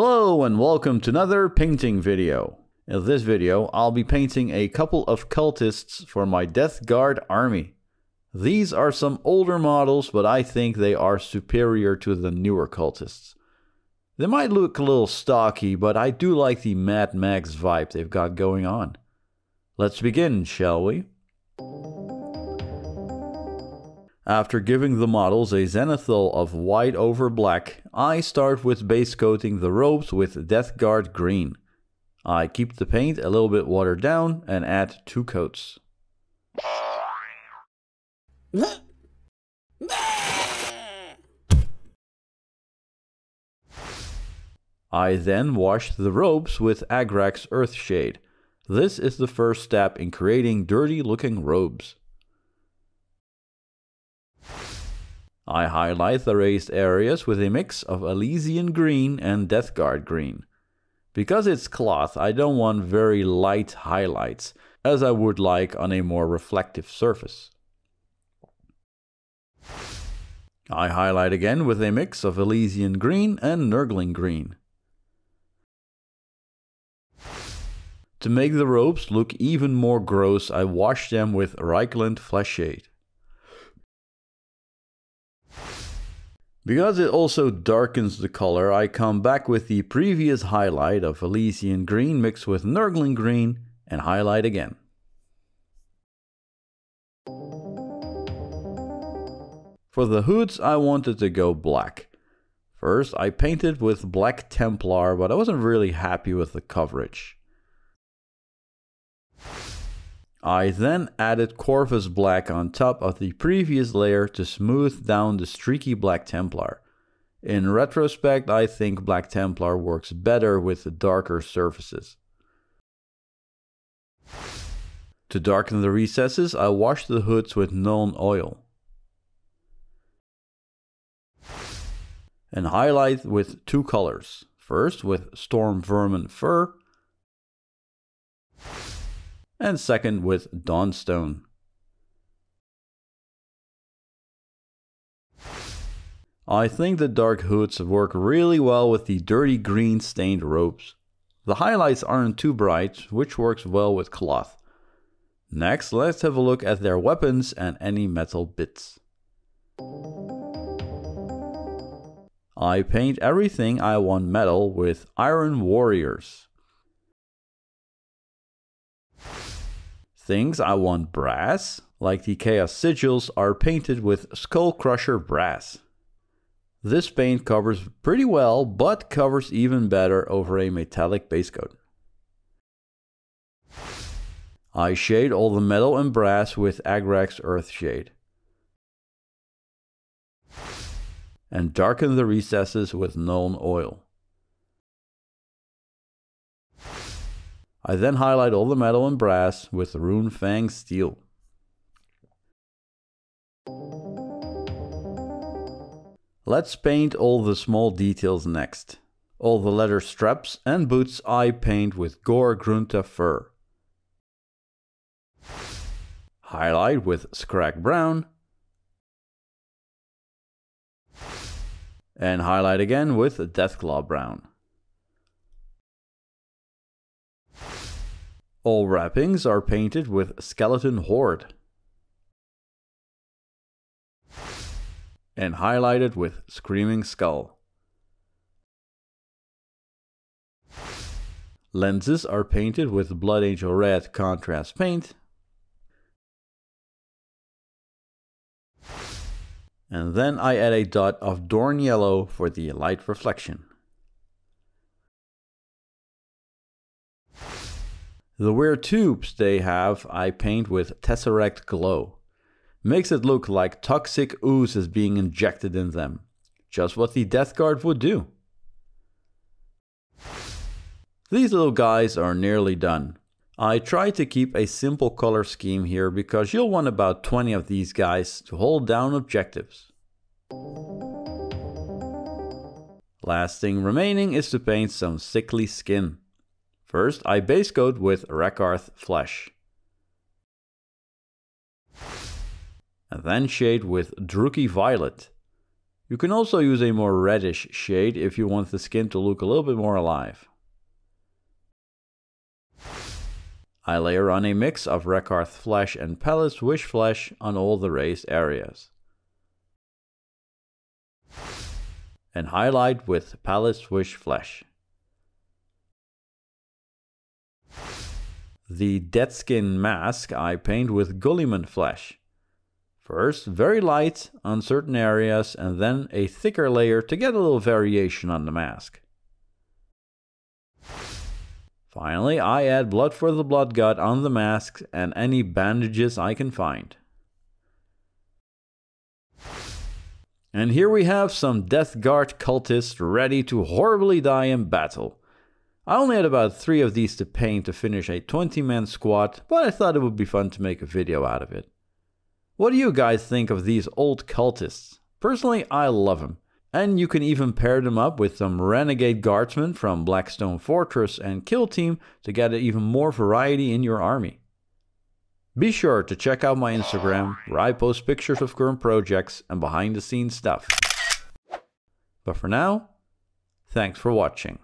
Hello and welcome to another painting video. In this video, I'll be painting a couple of cultists for my Death Guard army. These are some older models, but I think they are superior to the newer cultists. They might look a little stocky, but I do like the Mad Max vibe they've got going on. Let's begin, shall we? After giving the models a zenithal of white over black, I start with base coating the robes with Death Guard green. I keep the paint a little bit watered down and add two coats. I then wash the robes with Agrax Earthshade. This is the first step in creating dirty looking robes. I highlight the raised areas with a mix of Elysian green and Death Guard green. Because it's cloth, I don't want very light highlights, as I would like on a more reflective surface. I highlight again with a mix of Elysian green and Nurgling green. To make the robes look even more gross, I wash them with Reikland Fleshshade. Because it also darkens the color, I come back with the previous highlight of Elysian green mixed with Nurgling green and highlight again. For the hoods, I wanted to go black. First, I painted with Black Templar, but I wasn't really happy with the coverage. I then added Corvus Black on top of the previous layer to smooth down the streaky Black Templar. In retrospect, I think Black Templar works better with the darker surfaces. To darken the recesses, I washed the hoods with Nuln Oil. And highlight with two colors. First with Stormvermin Fur, and second with Dawnstone. I think the dark hoods work really well with the dirty green stained robes. The highlights aren't too bright, which works well with cloth. Next, let's have a look at their weapons and any metal bits. I paint everything I want metal with Iron Warriors. Things I want brass, like the Chaos Sigils, are painted with Skullcrusher Brass. This paint covers pretty well, but covers even better over a metallic base coat. I shade all the metal and brass with Agrax Earthshade. And darken the recesses with Nuln Oil. I then highlight all the metal and brass with Runefang Steel. Let's paint all the small details next. All the leather straps and boots I paint with Gore-Grunta fur. Highlight with Skrag Brown. And highlight again with Deathclaw Brown. All wrappings are painted with Skeleton Horde. And highlighted with Screaming Skull. Lenses are painted with Blood Angel Red contrast paint. And then I add a dot of Dorn Yellow for the light reflection. The weird tubes they have I paint with Tesseract Glow. Makes it look like toxic ooze is being injected in them. Just what the Death Guard would do. These little guys are nearly done. I try to keep a simple color scheme here because you'll want about 20 of these guys to hold down objectives. Last thing remaining is to paint some sickly skin. First, I base coat with Rakarth Flesh. And then shade with Druchii Violet. You can also use a more reddish shade if you want the skin to look a little bit more alive. I layer on a mix of Rakarth flesh and Pallid Wych flesh on all the raised areas. And highlight with Pallid Wych flesh. The dead Deathskin mask I paint with Guilliman flesh. First, very light on certain areas and then a thicker layer to get a little variation on the mask. Finally, I add blood for the blood God on the mask and any bandages I can find. And here we have some Death Guard cultists ready to horribly die in battle. I only had about 3 of these to paint to finish a 20 man squad, but I thought it would be fun to make a video out of it. What do you guys think of these old cultists? Personally, I love them. And you can even pair them up with some renegade guardsmen from Blackstone Fortress and Kill Team to get even more variety in your army. Be sure to check out my Instagram, where I post pictures of current projects and behind the scenes stuff. But for now, thanks for watching.